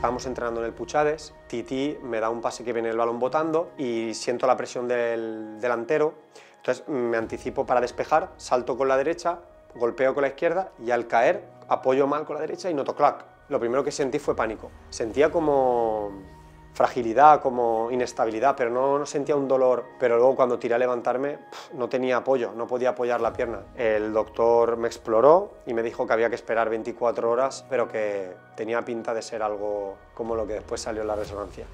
estábamos entrenando en el Puchades, Titi me da un pase que viene el balón botando y siento la presión del delantero, entonces me anticipo para despejar, salto con la derecha, golpeo con la izquierda y al caer apoyo mal con la derecha y noto clac. Lo primero que sentí fue pánico, sentía como fragilidad, como inestabilidad, pero no, sentía un dolor. Pero luego cuando tiré a levantarme no tenía apoyo, no podía apoyar la pierna. El doctor me exploró y me dijo que había que esperar 24 horas, pero que tenía pinta de ser algo como lo que después salió en la resonancia.